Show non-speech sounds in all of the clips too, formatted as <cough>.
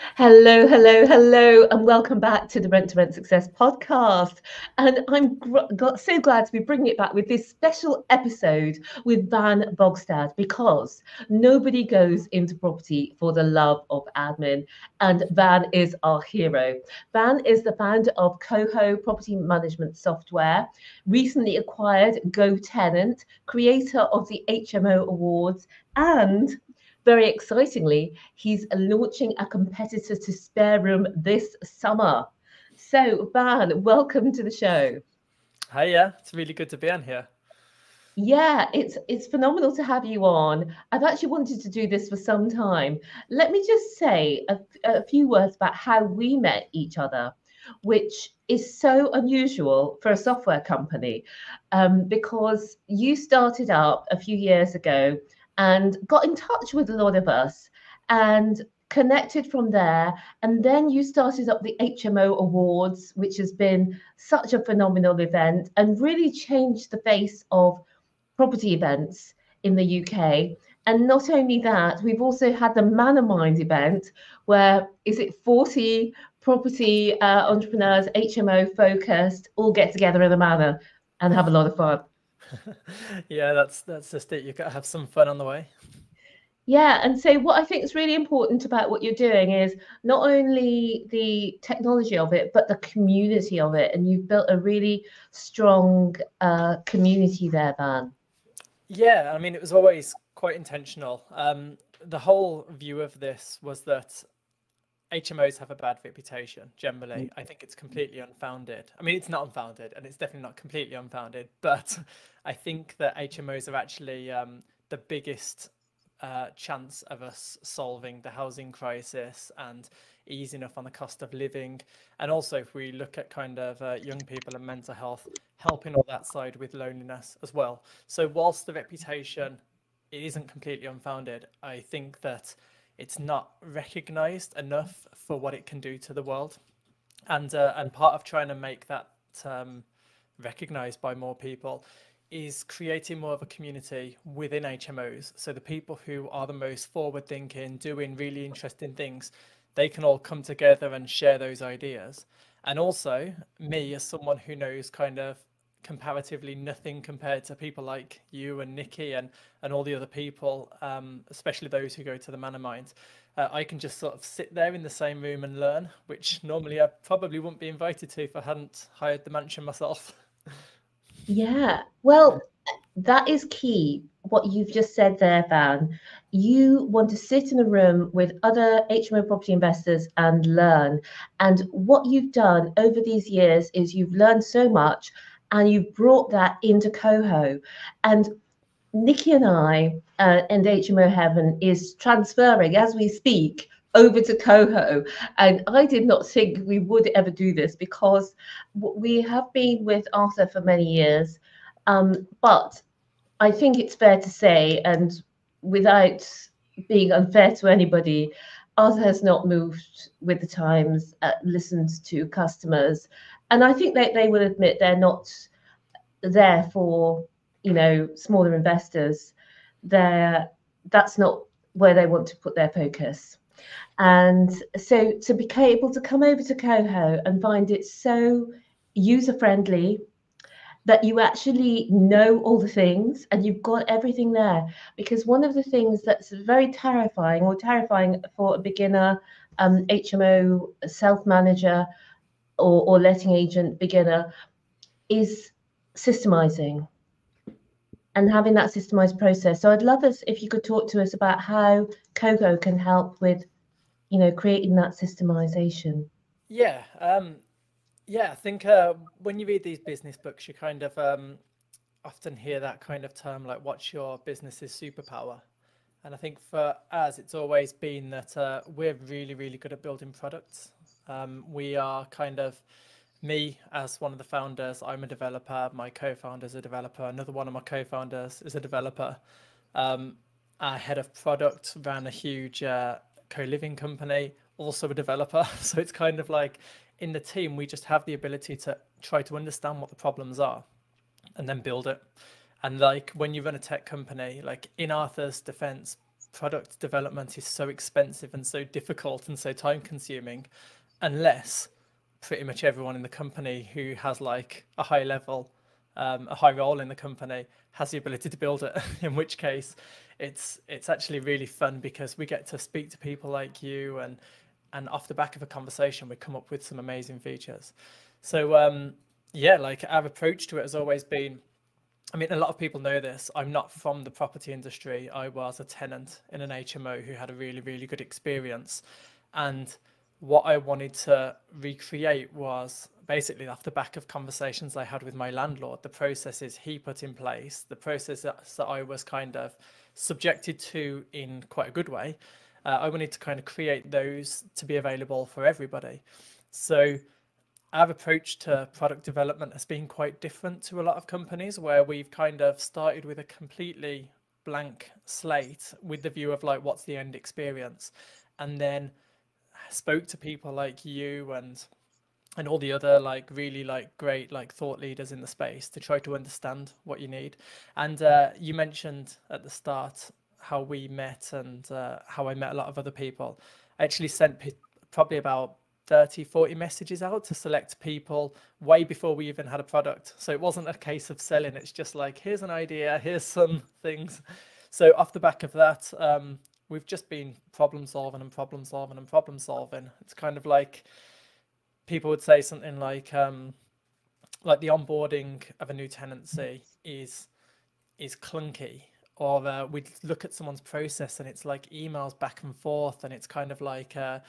Hello, hello, hello, and welcome back to the Rent to Rent Success podcast. And I'm gr- so glad to be bringing it back with this special episode with Vann Vogstad because nobody goes into property for the love of admin, and Vann is our hero. Vann is the founder of Coho Property Management Software, recently acquired Go Tenant, creator of the HMO Awards, and very excitingly, he's launching a competitor to SpareRoom this summer. So, Vann, welcome to the show. Hi, yeah, it's really good to be on here. Yeah, it's it's phenomenal to have you on. I've actually wanted to do this for some time. Let me just say a, a few words about how we met each other, which is so unusual for a software company, um, because you started up a few years ago and got in touch with a lot of us and connected from there. And then you started up the HMO Awards, which has been such a phenomenal event and really changed the face of property events in the UK. And not only that, we've also had the Manor Mind event, where is it 40 property uh, entrepreneurs, HMO focused, all get together in the manor and have a lot of fun. <laughs> yeah, that's that's just it. You've got to have some fun on the way. Yeah, and so what I think is really important about what you're doing is not only the technology of it, but the community of it. And you've built a really strong uh, community there, Vann. Yeah, I mean, it was always quite intentional. Um, the whole view of this was that HMOs have a bad reputation generally. Mm. I think it's completely unfounded. I mean, it's not unfounded, and it's definitely not completely unfounded. <laughs> But I think that HMOs are actually um, the biggest uh, chance of us solving the housing crisis and easing up on the cost of living. And also, if we look at kind of uh, young people and mental health, helping on that side with loneliness as well. So, whilst the reputation it isn't completely unfounded, I think that it's not recognized enough for what it can do to the world. And uh, and part of trying to make that um, recognized by more people is creating more of a community within HMOs. So the people who are the most forward thinking, doing really interesting things, they can all come together and share those ideas. And also, me as someone who knows kind of comparatively nothing compared to people like you and Nicky and and all the other people, um, especially those who go to the Manor Mind. Uh, I can just sort of sit there in the same room and learn, which normally I probably wouldn't be invited to if I hadn't hired the mansion myself. yeah, well, that is key. What you've just said there, Vann. You want to sit in a room with other HMO property investors and learn. And what you've done over these years is you've learned so much and you've brought that into Coho. And Nicky and I uh, and HMO Heaven is transferring as we speak over to Coho. And I did not think we would ever do this because we have been with Arthur for many years. Um, but I think it's fair to say, and without being unfair to anybody, Arthur has not moved with the times, uh, listened to customers, and I think that they will admit they're not there for you know smaller investors. They're that's not where they want to put their focus. And so to be able to come over to Coho and find it so user friendly that you actually know all the things and you've got everything there. Because one of the things that's very terrifying or terrifying for a beginner um, HMO self manager or, or letting agent beginner is systemizing and having that systemized process. So I'd love us if you could talk to us about how Coho can help with, you know, creating that systemization. Yeah, um, yeah. I think uh, when you read these business books, you kind of um, often hear that kind of term like, "What's your business's superpower?" And I think for us, it's always been that uh, we're really, really good at building products. Um, we are kind of me as one of the founders. I'm a developer. My co-founder is a developer. Another one of my co-founders is a developer. Um, our head of product ran a huge uh, co-living company, also a developer. <laughs> So it's kind of like in the team, we just have the ability to try to understand what the problems are and then build it. And like when you run a tech company, like in Arthur's defense, product development is so expensive and so difficult and so time consuming unless pretty much everyone in the company who has like a high level um, a high role in the company has the ability to build it <laughs> in which case it's it's actually really fun because we get to speak to people like you and and off the back of a conversation we come up with some amazing features so um yeah like our approach to it has always been I mean, a lot of people know this. I'm not from the property industry. I was a tenant in an HMO who had a really, really good experience. And what I wanted to recreate was basically off the back of conversations I had with my landlord, the processes he put in place, the process that I was kind of subjected to in quite a good way. Uh, I wanted to kind of create those to be available for everybody. So our approach to product development has been quite different to a lot of companies where we've kind of started with a completely blank slate with the view of like what's the end experience and then spoke to people like you and and all the other like really like great like thought leaders in the space to try to understand what you need and uh, you mentioned at the start how we met and uh, how i met a lot of other people i actually sent p- probably about 30, 40 messages out to select people way before we even had a product. So it wasn't a case of selling. It's just like, here's an idea, here's some <laughs> things. So off the back of that, um, we've just been problem solving and problem solving and problem solving. It's kind of like people would say something like, um, like the onboarding of a new tenancy is is clunky or uh, we'd look at someone's process and it's like emails back and forth and it's kind of like uh,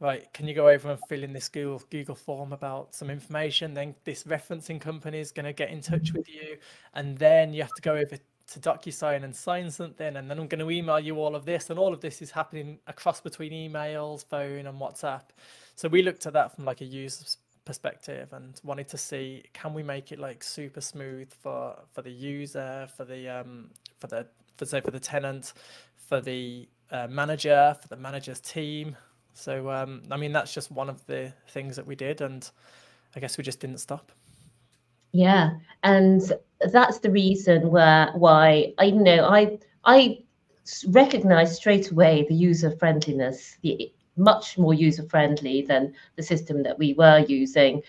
right, can you go over and fill in this Google Google form about some information? Then this referencing company is going to get in touch with you, and then you have to go over to DocuSign and sign something, and then I'm going to email you all of this, and all of this is happening across between emails, phone, and WhatsApp. So we looked at that from like a user's perspective and wanted to see can we make it like super smooth for for the user, for the um for the for say for the tenant, for the uh, manager, for the manager's team, so um, I mean, that's just one of the things that we did, and I guess we just didn't stop. Yeah, and that's the reason where why I you know I I recognized straight away the user friendliness, the much more user friendly than the system that we were using.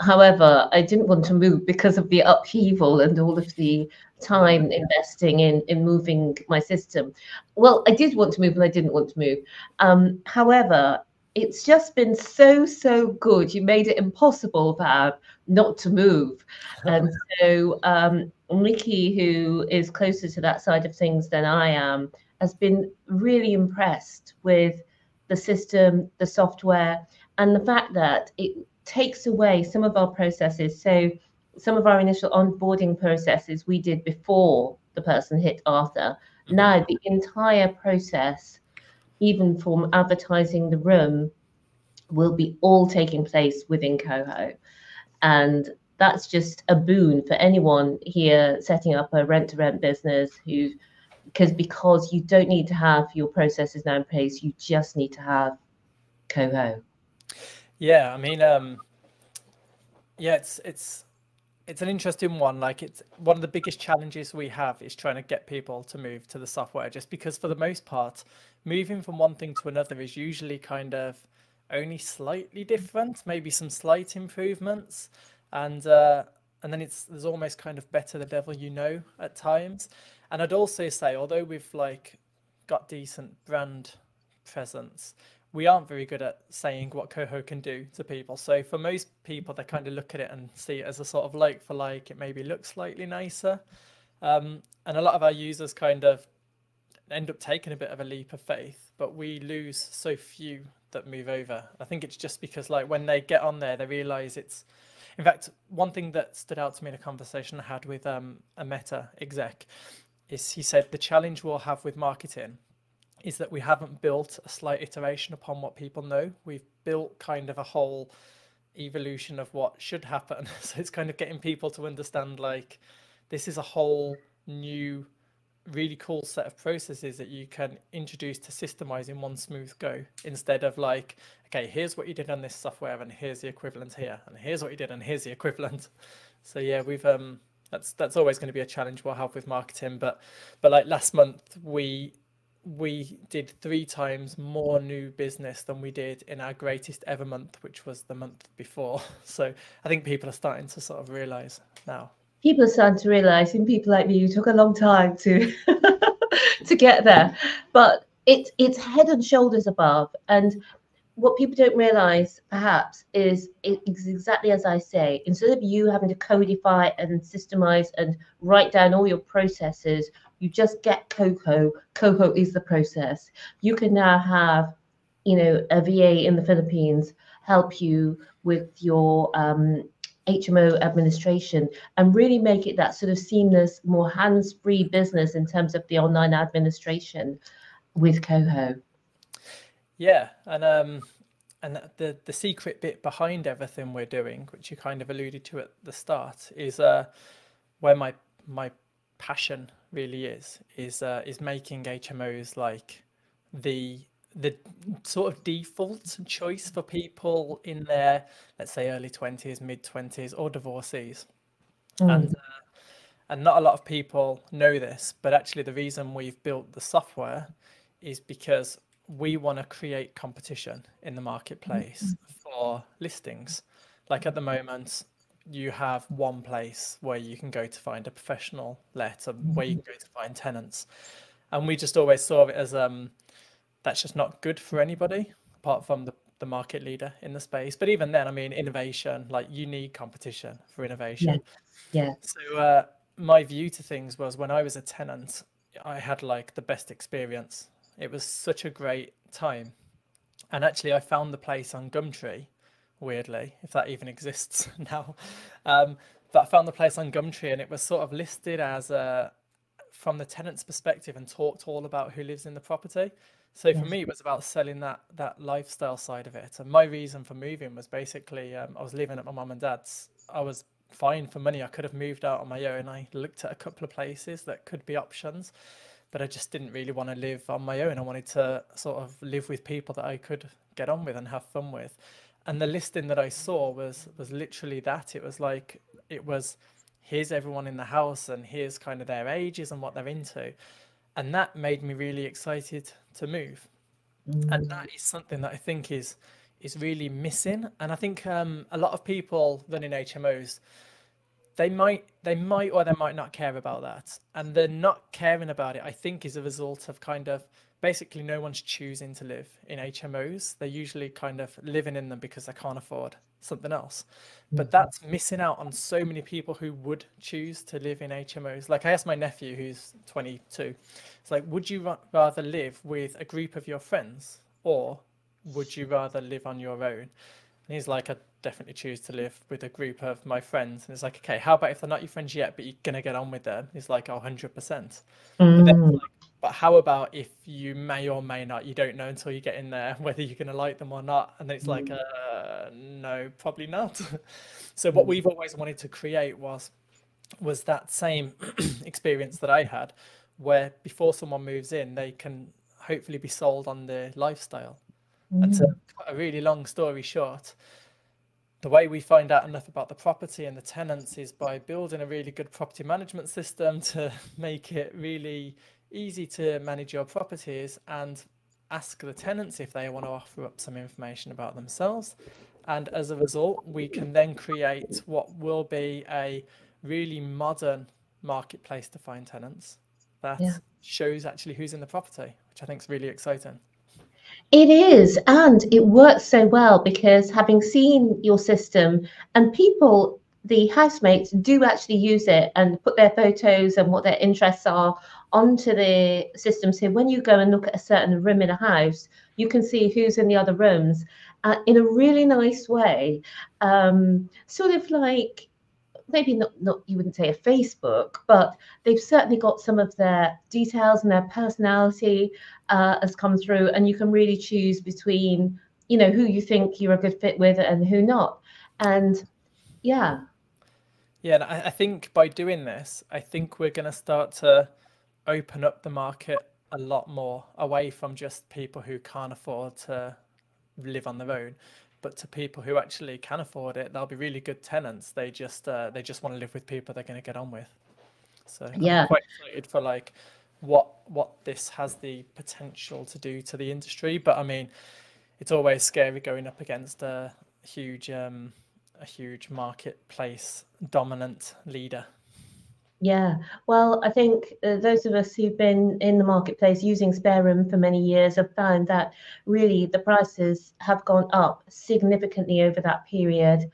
However, I didn't want to move because of the upheaval and all of the time investing in in moving my system. Well, I did want to move and I didn't want to move. Um, however, it's just been so so good. You made it impossible, Vann, not to move. <laughs> And so um, who is closer to that side of things than I am, has been really impressed with the system, the software, and the fact that it takes away some of our processes. So some of our initial onboarding processes we did before the person hit Arthur. Mm-hmm. Now the entire process, even from advertising the room, will be all taking place within Coho. And that's just a boon for anyone here setting up a rent to rent business who because because you don't need to have your processes now in place, you just need to have Coho. Yeah, I mean um yeah, it's it's it's an interesting one. Like it's one of the biggest challenges we have is trying to get people to move to the software, just because for the most part, moving from one thing to another is usually kind of only slightly different, maybe some slight improvements, and uh, and then it's there's almost kind of better the devil you know at times. And I'd also say, although we've like got decent brand presence, we aren't very good at saying what Coho can do to people. So for most people, they kind of look at it and see it as a sort of like for like. It maybe looks slightly nicer, um, and a lot of our users kind of end up taking a bit of a leap of faith. But we lose so few that move over. I think it's just because like when they get on there, they realize it's. In fact, one thing that stood out to me in a conversation I had with um, a Meta exec is he said the challenge we'll have with marketing is that we haven't built a slight iteration upon what people know. We've built kind of a whole evolution of what should happen. <laughs> So it's kind of getting people to understand like this is a whole new, really cool set of processes that you can introduce to systemize in one smooth go instead of like, okay, here's what you did on this software and here's the equivalent here, and here's what you did and here's the equivalent. <laughs> So yeah, we've um that's that's always going to be a challenge we'll have with marketing. But but like last month we we did three times more new business than we did in our greatest ever month, which was the month before. <laughs> So I think people are starting to sort of realize now. People are starting to realize, and people like me, you took a long time to <laughs> to get there, but it's it's head and shoulders above. And what people don't realize, perhaps, is it's exactly as I say. Instead of you having to codify and systemize and write down all your processes, you just get Coho. Coho is the process. You can now have, you know, a VA in the Philippines help you with your um, HMO administration and really make it that sort of seamless, more hands-free business in terms of the online administration with Coho. Yeah, and um, and the the secret bit behind everything we're doing, which you kind of alluded to at the start, is uh, where my my passion really is is uh, is making HMOs like the the sort of default choice for people in their let's say early 20s mid 20s or divorcees mm. and uh, and not a lot of people know this but actually the reason we've built the software is because we want to create competition in the marketplace mm-hmm. for listings like at the moment you have one place where you can go to find a professional let, where you mm-hmm. can go to find tenants. And we just always saw it as um, that's just not good for anybody apart from the, the market leader in the space. But even then, I mean, innovation, like you need competition for innovation. Yeah. yeah. So uh, my view to things was when I was a tenant, I had like the best experience. It was such a great time. And actually, I found the place on Gumtree weirdly, if that even exists <laughs> now. Um, but I found the place on Gumtree and it was sort of listed as a, from the tenant's perspective and talked all about who lives in the property. So for me, it was about selling that that lifestyle side of it. And my reason for moving was basically um, I was living at my mum and dad's. I was fine for money. I could have moved out on my own. I looked at a couple of places that could be options, but I just didn't really want to live on my own. I wanted to sort of live with people that I could get on with and have fun with and the listing that I saw was was literally that. It was like it was here's everyone in the house and here's kind of their ages and what they're into, and that made me really excited to move, and that is something that I think is is really missing. And I think um, a lot of people running HMOs they might they might or they might not care about that and they're not caring about it i think is a result of kind of basically no one's choosing to live in hmos they're usually kind of living in them because they can't afford something else but mm-hmm. that's missing out on so many people who would choose to live in hmos like i asked my nephew who's 22 it's like would you rather live with a group of your friends or would you rather live on your own and he's like, I definitely choose to live with a group of my friends. And it's like, okay, how about if they're not your friends yet, but you're going to get on with them? He's like, oh, 100%. Mm. But, then, like, but how about if you may or may not, you don't know until you get in there <laughs> whether you're going to like them or not? And then it's like, mm. uh, no, probably not. <laughs> so what we've always wanted to create was was that same <clears throat> experience that I had, where before someone moves in, they can hopefully be sold on the lifestyle and to mm. cut a really long story short, the way we find out enough about the property and the tenants is by building a really good property management system <laughs> to make it really easy to manage your properties and ask the tenants if they want to offer up some information about themselves. And as a result, we can then create what will be a really modern marketplace to find tenants that yeah. shows actually who's in the property, which I think is really exciting. It is, and it works so well because having seen your system and people, the housemates do actually use it and put their photos and what their interests are onto the system. So when you go and look at a certain room in a house, you can see who's in the other rooms uh, in a really nice way. Um, sort of like maybe not, not you wouldn't say a Facebook, but they've certainly got some of their details and their personality uh, has come through, and you can really choose between you know who you think you're a good fit with and who not. And yeah, yeah, I, I think by doing this, I think we're going to start to open up the market a lot more away from just people who can't afford to live on their own but to people who actually can afford it, they'll be really good tenants. They just uh, they just want to live with people they're going to get on with. So yeah, I'm quite excited for like what what this has the potential to do to the industry. But I mean, it's always scary going up against a huge um, a huge marketplace dominant leader. Yeah, well, I think uh, those of us who've been in the marketplace using SpareRoom for many years have found that really the prices have gone up significantly over that period.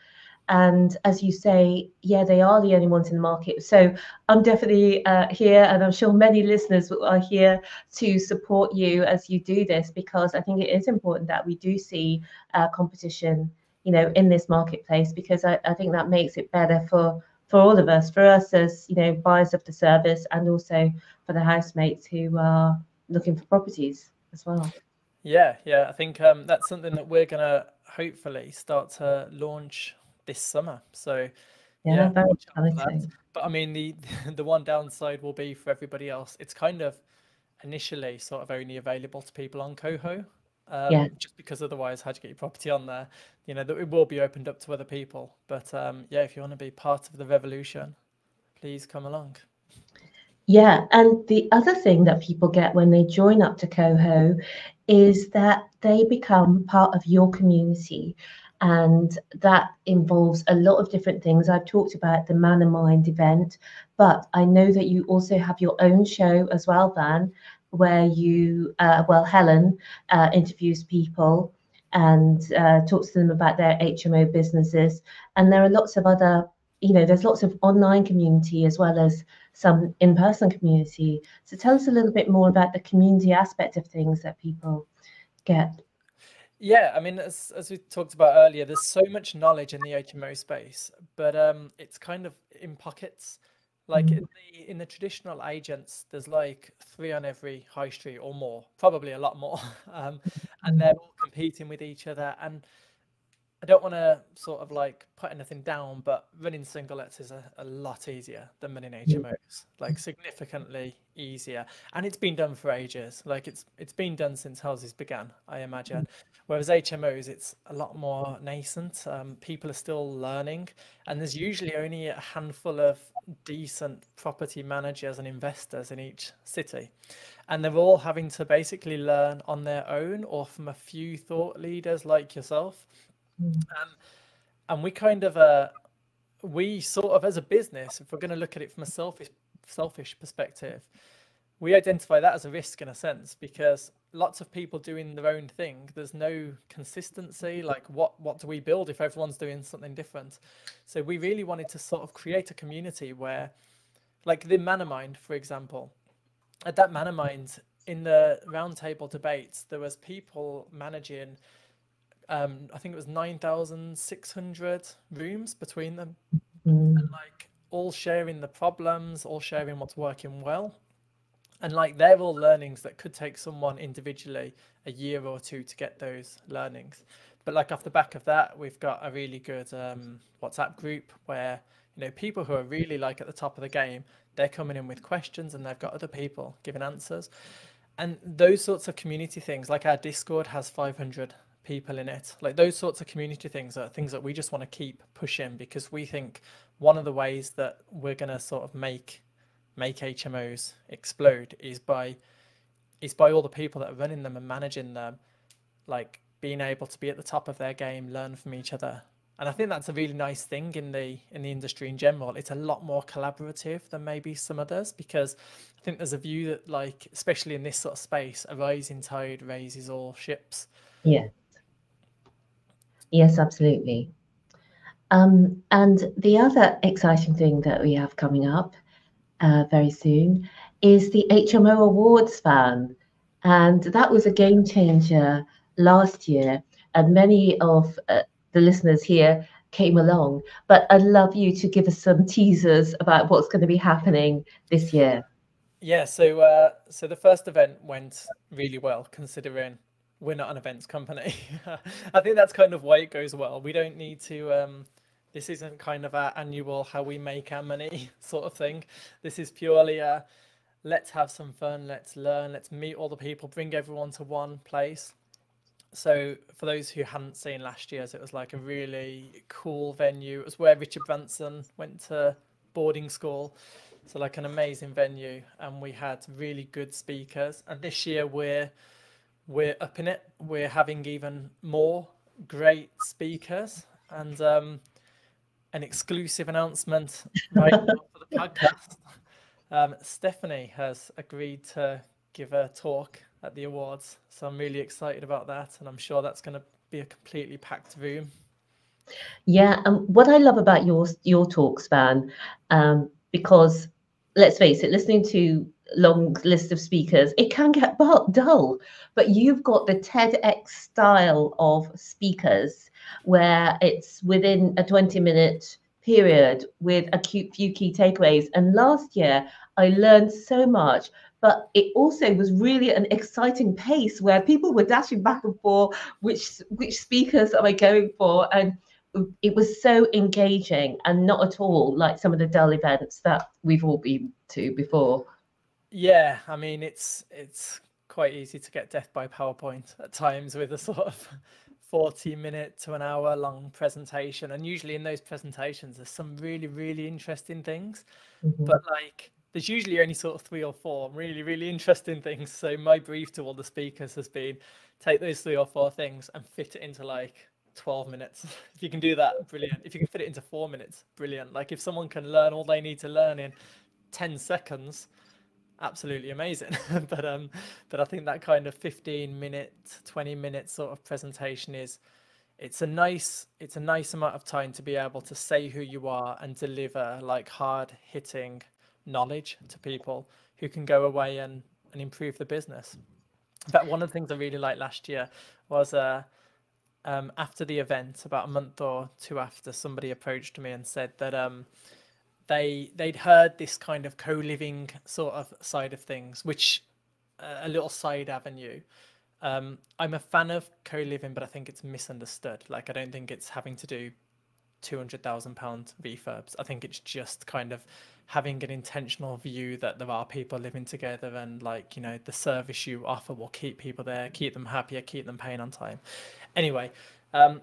And as you say, yeah, they are the only ones in the market. So I'm definitely uh, here, and I'm sure many listeners are here to support you as you do this, because I think it is important that we do see uh, competition, you know, in this marketplace, because I, I think that makes it better for for all of us, for us as you know buyers of the service, and also for the housemates who are looking for properties as well. Yeah, yeah, I think um, that's something that we're gonna hopefully start to launch this summer. So yeah, yeah but I mean the <laughs> the one downside will be for everybody else. It's kind of initially sort of only available to people on Coho. Um, yeah. Just because otherwise, how do you get your property on there? You know, that it will be opened up to other people. But um, yeah, if you want to be part of the revolution, please come along. Yeah, and the other thing that people get when they join up to Coho is that they become part of your community. And that involves a lot of different things. I've talked about the Manor Mind event, but I know that you also have your own show as well, Vann, where you, uh, well, Helen uh, interviews people and uh, talks to them about their HMO businesses. And there are lots of other, you know, there's lots of online community as well as some in person community. So tell us a little bit more about the community aspect of things that people get. Yeah, I mean, as, as we talked about earlier, there's so much knowledge in the HMO space, but um, it's kind of in pockets. Like mm. in the in the traditional agents, there's like three on every high street or more, probably a lot more, <laughs> um, and mm. they're all competing with each other. And I don't want to sort of like put anything down, but running singlets is a, a lot easier than running HMOs, like significantly easier. And it's been done for ages. Like it's it's been done since houses began, I imagine. Whereas HMOs, it's a lot more nascent. Um, people are still learning, and there's usually only a handful of decent property managers and investors in each city, and they're all having to basically learn on their own or from a few thought leaders like yourself Mm. Um, and we kind of uh, we sort of as a business, if we're going to look at it from a selfish selfish perspective, we identify that as a risk in a sense because lots of people doing their own thing there's no consistency like what what do we build if everyone's doing something different? So we really wanted to sort of create a community where like the Man Mind for example at that Man Mind in the roundtable debates there was people managing um, I think it was 9,600 rooms between them. Mm. And like all sharing the problems, all sharing what's working well. And like they're all learnings that could take someone individually a year or two to get those learnings. But like off the back of that, we've got a really good um, WhatsApp group where you know people who are really like at the top of the game, they're coming in with questions and they've got other people giving answers. And those sorts of community things, like our Discord has 500 people in it. Like those sorts of community things are things that we just want to keep pushing because we think one of the ways that we're going to sort of make make HMOs explode is by is by all the people that are running them and managing them like being able to be at the top of their game, learn from each other. And I think that's a really nice thing in the in the industry in general. It's a lot more collaborative than maybe some others because I think there's a view that like especially in this sort of space, a rising tide raises all ships. Yeah. Yes, absolutely. Um, and the other exciting thing that we have coming up uh, very soon is the HMO Awards Vann. And that was a game changer last year. And many of uh, the listeners here came along. But I'd love you to give us some teasers about what's going to be happening this year. Yeah, so uh, so the first event went really well, considering we're not an events company. <laughs> I think that's kind of why it goes well. We don't need to. Um, this isn't kind of our annual how we make our money <laughs> sort of thing. This is purely a let's have some fun, let's learn, let's meet all the people, bring everyone to one place. So for those who hadn't seen last year's, it was like a really cool venue. It was where Richard Branson went to boarding school. So like an amazing venue, and we had really good speakers. And this year we're we're upping it. We're having even more great speakers and um, an exclusive announcement right for the podcast. Um, Stephanie has agreed to give a talk at the awards, so I'm really excited about that, and I'm sure that's going to be a completely packed room. Yeah, and what I love about your your talks, Vann, um, because let's face it, listening to long list of speakers, it can get dull. But you've got the TEDx style of speakers where it's within a 20 minute period with a few key takeaways. And last year, I learned so much, but it also was really an exciting pace where people were dashing back and forth. Which which speakers am I going for? And it was so engaging and not at all like some of the dull events that we've all been to before. Yeah, I mean it's it's quite easy to get death by PowerPoint at times with a sort of <laughs> 40 minute to an hour long presentation and usually in those presentations there's some really really interesting things. Mm-hmm. but like there's usually only sort of three or four really really interesting things. So my brief to all the speakers has been take those three or four things and fit it into like 12 minutes. <laughs> If you can do that brilliant. If you can fit it into four minutes brilliant. Like if someone can learn all they need to learn in 10 seconds absolutely amazing. <laughs> But um but i think that kind of 15 minute 20 minute sort of presentation is it's a nice it's a nice amount of time to be able to say who you are and deliver like hard hitting knowledge to people who can go away and and improve the business. But one of the things i really liked last year was uh um, after the event about a month or two after somebody approached me and said that um, they they'd heard this kind of co-living sort of side of things, which uh, a little side avenue. Um, I'm a fan of co-living, but I think it's misunderstood. Like I don't think it's having to do two hundred thousand pound refurbs. I think it's just kind of having an intentional view that there are people living together and like you know the service you offer will keep people there, keep them happier, keep them paying on time. Anyway, um,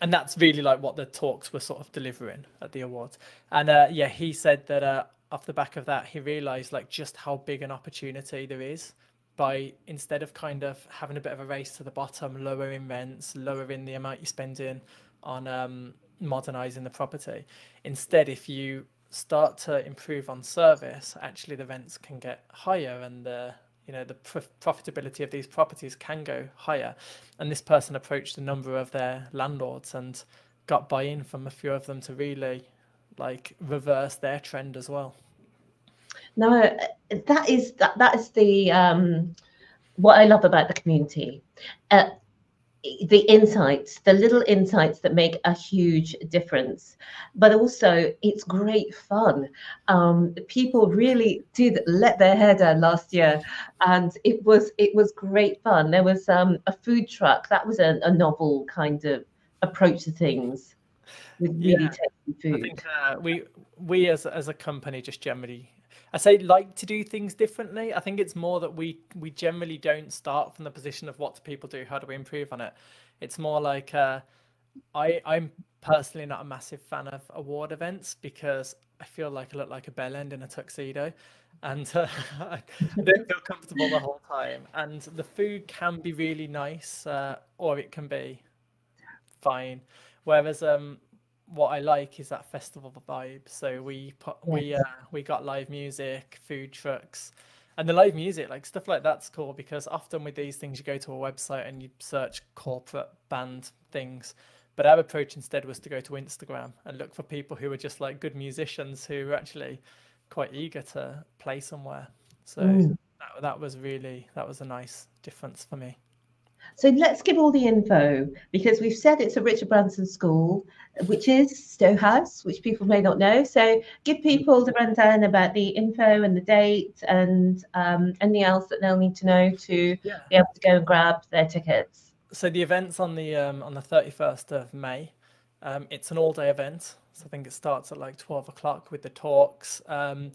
and that's really like what the talks were sort of delivering at the awards. And uh, yeah, he said that uh, off the back of that, he realized like just how big an opportunity there is by instead of kind of having a bit of a race to the bottom, lowering rents, lowering the amount you're spending on um, modernizing the property. Instead, if you start to improve on service, actually the rents can get higher and the you know the profitability of these properties can go higher. And this person approached a number of their landlords and got buy-in from a few of them to really like reverse their trend as well. No that is that, that is the um what i love about the community. Uh, the insights, the little insights that make a huge difference. But also, it's great fun. Um, people really did let their hair down last year, and it was it was great fun. There was um, a food truck that was a, a novel kind of approach to things with really yeah. tasty food. I think uh, we we as as a company just generally I say like to do things differently. I think it's more that we we generally don't start from the position of what do people do, how do we improve on it. It's more like uh, I I'm personally not a massive fan of award events because I feel like I look like a bell end in a tuxedo, and uh, <laughs> I don't feel comfortable the whole time. And the food can be really nice, uh, or it can be fine. Whereas um, what I like is that festival vibe. So we put we uh, we got live music, food trucks, and the live music, like stuff like that's cool because often with these things you go to a website and you search corporate band things. But our approach instead was to go to Instagram and look for people who were just like good musicians who were actually quite eager to play somewhere. So mm. that, that was really that was a nice difference for me. So let's give all the info because we've said it's a Richard Branson school, which is Stowe House, which people may not know. So give people the rundown about the info and the date and um, anything else that they'll need to know to yeah. be able to go and grab their tickets. So the event's on the um, on the thirty first of May. Um, it's an all day event. So I think it starts at like twelve o'clock with the talks. Um,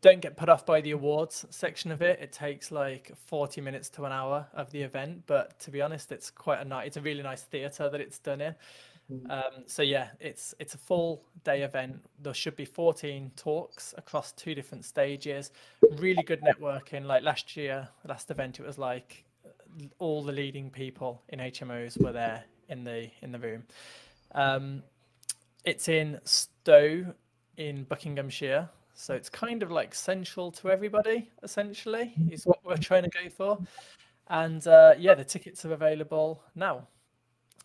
don't get put off by the awards section of it. It takes like 40 minutes to an hour of the event, but to be honest, it's quite a nice, it's a really nice theatre that it's done in. Mm. Um, so yeah, it's it's a full day event. There should be 14 talks across two different stages. Really good networking. Like last year, last event, it was like all the leading people in HMOs were there in the in the room. Um, it's in Stowe in Buckinghamshire, so it's kind of like central to everybody. Essentially, is what we're trying to go for. And uh, yeah, the tickets are available now.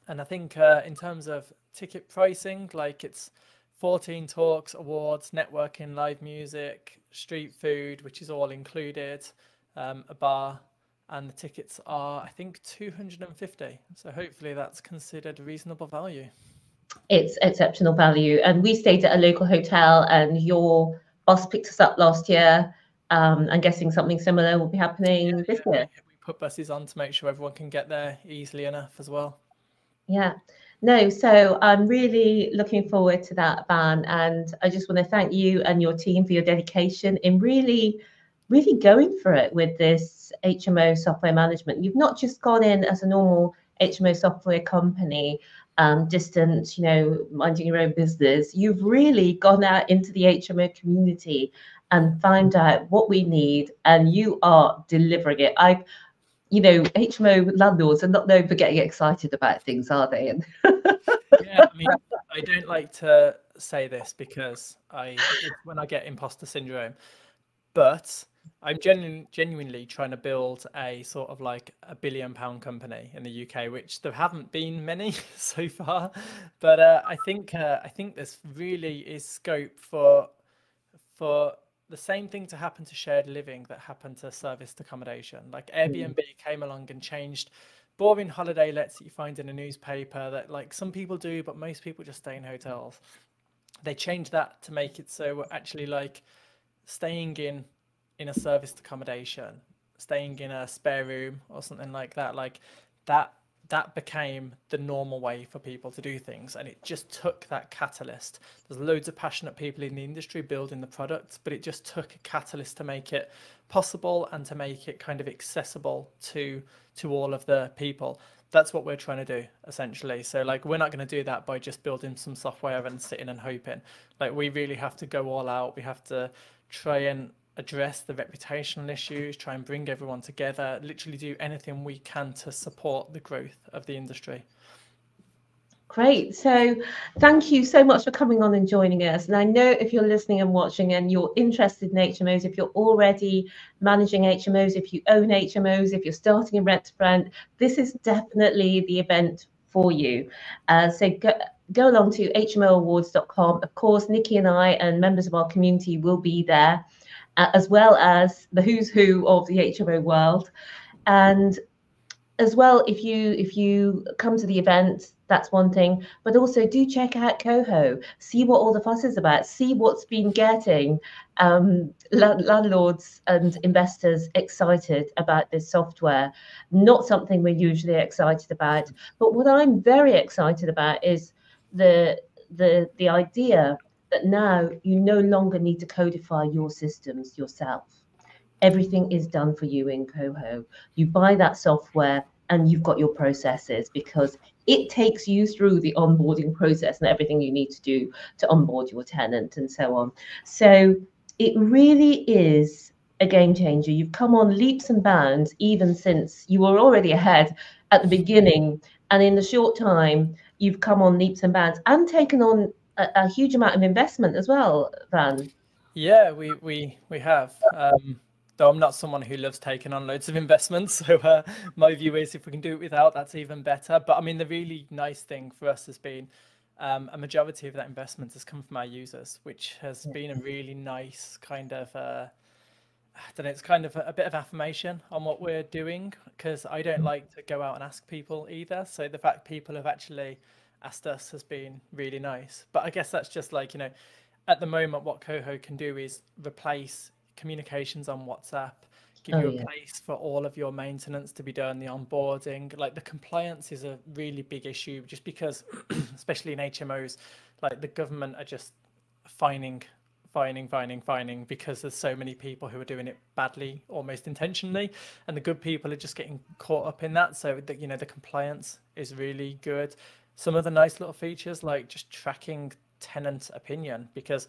And I think uh, in terms of ticket pricing, like it's 14 talks, awards, networking, live music, street food, which is all included, um, a bar, and the tickets are, I think, 250. So hopefully that's considered reasonable value. It's exceptional value. And we stayed at a local hotel, and your boss picked us up last year. Um, I'm guessing something similar will be happening yeah, this yeah. year. We put buses on to make sure everyone can get there easily enough as well. Yeah. No, so I'm really looking forward to that, Vann. And I just want to thank you and your team for your dedication in really, really going for it with this HMO software management. You've not just gone in as a normal HMO software company, um, distant, you know, minding your own business. You've really gone out into the HMO community and found out what we need, and you are delivering it. I've you know, HMO landlords are not known for getting excited about things, are they? <laughs> Yeah, I mean, I don't like to say this because I, when I get imposter syndrome, but I'm genuinely, genuinely trying to build a sort of like a billion pound company in the UK, which there haven't been many <laughs> so far. But uh, I think uh, I think there's really is scope for for the same thing to happen to shared living that happened to serviced accommodation. Like Airbnb mm. came along and changed boring holiday lets that you find in a newspaper that like some people do, but most people just stay in hotels. They changed that to make it so we're actually like staying in in a serviced accommodation, staying in a spare room or something like that, like that that became the normal way for people to do things and it just took that catalyst. There's loads of passionate people in the industry building the product but it just took a catalyst to make it possible and to make it kind of accessible to to all of the people. That's what we're trying to do essentially. So like we're not going to do that by just building some software and sitting and hoping. Like we really have to go all out. We have to try and address the reputational issues, try and bring everyone together, literally do anything we can to support the growth of the industry. Great. So, thank you so much for coming on and joining us. And I know if you're listening and watching and you're interested in HMOs, if you're already managing HMOs, if you own HMOs, if you're starting a rent to rent, this is definitely the event for you. Uh, so, go, go along to hmoawards.com. Of course, Nicky and I and members of our community will be there as well as the who's who of the HMO world. And as well, if you if you come to the event, that's one thing. But also do check out Coho, see what all the fuss is about, see what's been getting um, landlords and investors excited about this software. Not something we're usually excited about. But what I'm very excited about is the the the idea that now you no longer need to codify your systems yourself. Everything is done for you in Coho. You buy that software and you've got your processes because it takes you through the onboarding process and everything you need to do to onboard your tenant and so on. So it really is a game changer. You've come on leaps and bounds even since you were already ahead at the beginning. And in the short time, you've come on leaps and bounds and taken on a, a huge amount of investment as well, Vann. Yeah, we we we have. Um, though I'm not someone who loves taking on loads of investments, <laughs> so uh, my view is if we can do it without, that's even better. But I mean, the really nice thing for us has been um, a majority of that investment has come from our users, which has been a really nice kind of. Uh, I don't know, it's kind of a, a bit of affirmation on what we're doing because I don't like to go out and ask people either. So the fact people have actually asked us has been really nice. But I guess that's just like, you know, at the moment, what Coho can do is replace communications on WhatsApp, give oh, you a yeah. place for all of your maintenance to be done, the onboarding. Like the compliance is a really big issue just because, <clears throat> especially in HMOs, like the government are just fining fining, fining, fining because there's so many people who are doing it badly, almost intentionally, and the good people are just getting caught up in that. So that you know the compliance is really good. Some of the nice little features like just tracking tenant opinion because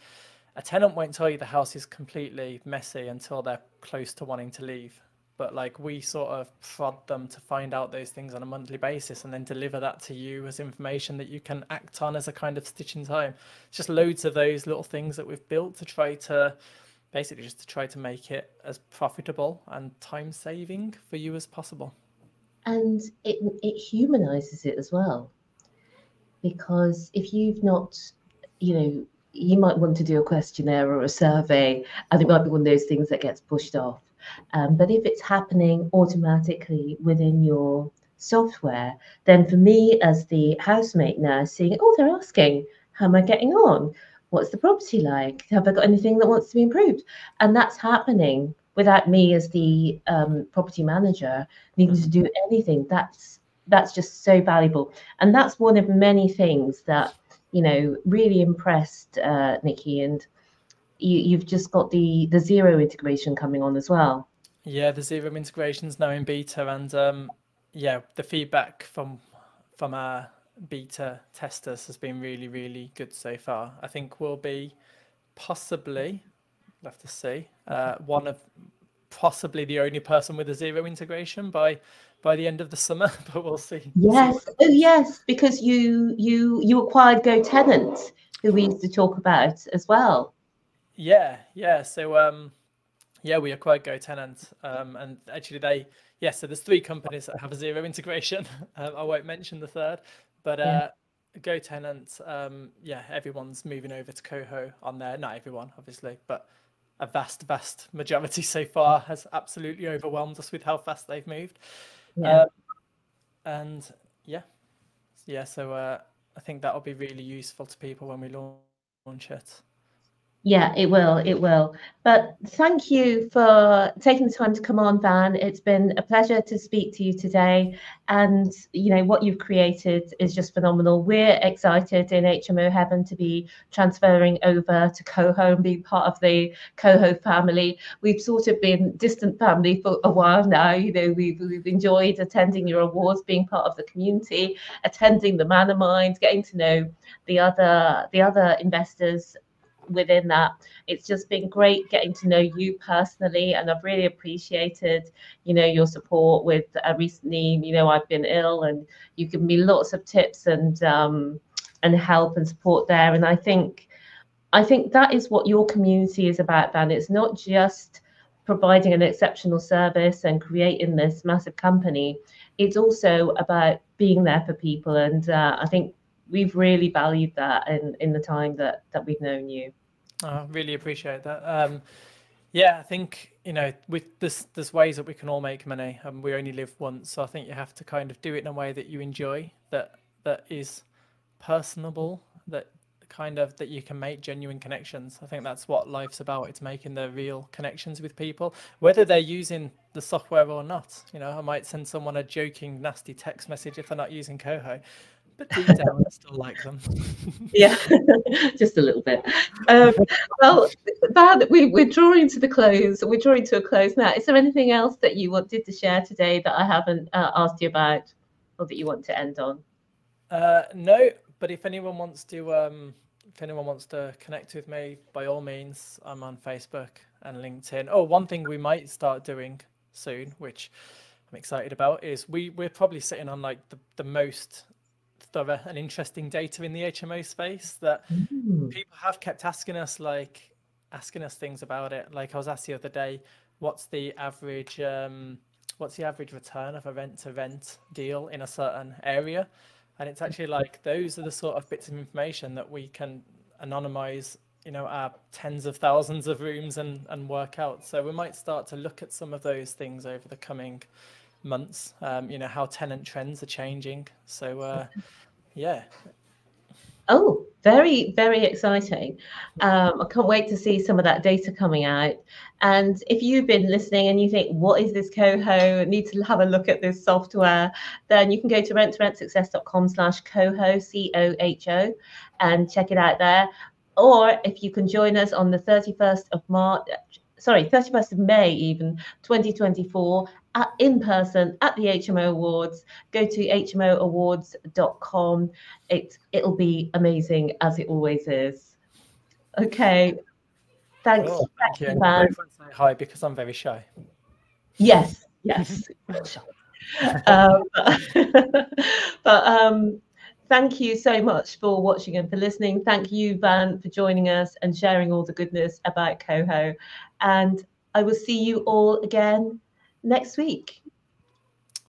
a tenant won't tell you the house is completely messy until they're close to wanting to leave. But like we sort of prod them to find out those things on a monthly basis and then deliver that to you as information that you can act on as a kind of stitch in time. It's just loads of those little things that we've built to try to basically just to try to make it as profitable and time saving for you as possible. And it it humanizes it as well because if you've not you know you might want to do a questionnaire or a survey and it might be one of those things that gets pushed off. Um, but if it's happening automatically within your software then for me as the housemate now seeing oh they're asking how am i getting on? What's the property like? Have i got anything that wants to be improved? And that's happening without me as the um, property manager needing to do anything. That's that's just so valuable. And that's one of many things that you know really impressed uh, Nicky. And you, you've just got the the Xero integration coming on as well. Yeah the Xero integration's now in beta and um yeah the feedback from from our beta testers has been really really good so far. I think we'll be possibly we'll have to see uh, one of possibly the only person with a Xero integration by by the end of the summer, <laughs> but we'll see. Yes, oh yes, because you you you acquired Go Tenant, who we used to talk about as well. Yeah, yeah. So um, yeah, we acquired Go Tenant, um, and actually they yeah. So there's three companies that have a Xero integration. <laughs> um, I won't mention the third, but uh, yeah. Go Tenant, um, yeah, everyone's moving over to Coho on there. Not everyone, obviously, but a vast, vast majority so far has absolutely overwhelmed us with how fast they've moved. Yeah. Um, and yeah, yeah. So uh, I think that will be really useful to people when we launch it. Yeah, it will. It will. But thank you for taking the time to come on, Vann. It's been a pleasure to speak to you today. And, you know, what you've created is just phenomenal. We're excited in HMO Heaven to be transferring over to Coho and being part of the Coho family. We've sort of been distant family for a while now. You know, we've, we've enjoyed attending your awards, being part of the community, attending the Manor Mind, getting to know the other the other investors within that. It's just been great getting to know you personally, and I've really appreciated, you know, your support with uh, recently. You know, I've been ill, and you've given me lots of tips and um, and help and support there. And I think, I think that is what your community is about, Vann. It's not just providing an exceptional service and creating this massive company. It's also about being there for people, and uh, I think we've really valued that in in the time that that we've known you. I really appreciate that. Um, yeah, I think you know, with this, there's ways that we can all make money, and we only live once. So I think you have to kind of do it in a way that you enjoy, that that is personable, that kind of that you can make genuine connections. I think that's what life's about. It's making the real connections with people, whether they're using the software or not. You know, I might send someone a joking, nasty text message if they're not using Coho, but deep down, I still like them. <laughs> yeah, <laughs> just a little bit. Um, well, Vann, we, we're drawing to the close. We're drawing to a close now. Is there anything else that you wanted to share today that I haven't uh, asked you about, or that you want to end on? Uh, no, but if anyone wants to, um, if anyone wants to connect with me, by all means, I'm on Facebook and LinkedIn. Oh, one thing we might start doing soon, which I'm excited about, is we we're probably sitting on like the, the most thorough and interesting data in the HMO space that mm. people have kept asking us, like asking us things about it. Like I was asked the other day, what's the average um, what's the average return of a rent to rent deal in a certain area? And it's actually like those are the sort of bits of information that we can anonymize, you know, our tens of thousands of rooms and, and work out. So we might start to look at some of those things over the coming months. Um, you know how tenant trends are changing. So uh, yeah. Oh, very, very exciting. Um, I can't wait to see some of that data coming out. And if you've been listening and you think, what is this Coho? need to have a look at this software, then you can go to renttoRentsuccess.com slash Coho, C-O-H-O, and check it out there. Or if you can join us on the 31st of March, sorry, 31st of May, even 2024 at, in person at the HMO Awards. Go to hmoawards.com. It, it'll be amazing as it always is. Okay. Thanks. Cool, thank you. And Vann. hi because I'm very shy. Yes, yes. <laughs> um, <laughs> but um, thank you so much for watching and for listening. Thank you, Vann, for joining us and sharing all the goodness about Coho. And I will see you all again next week.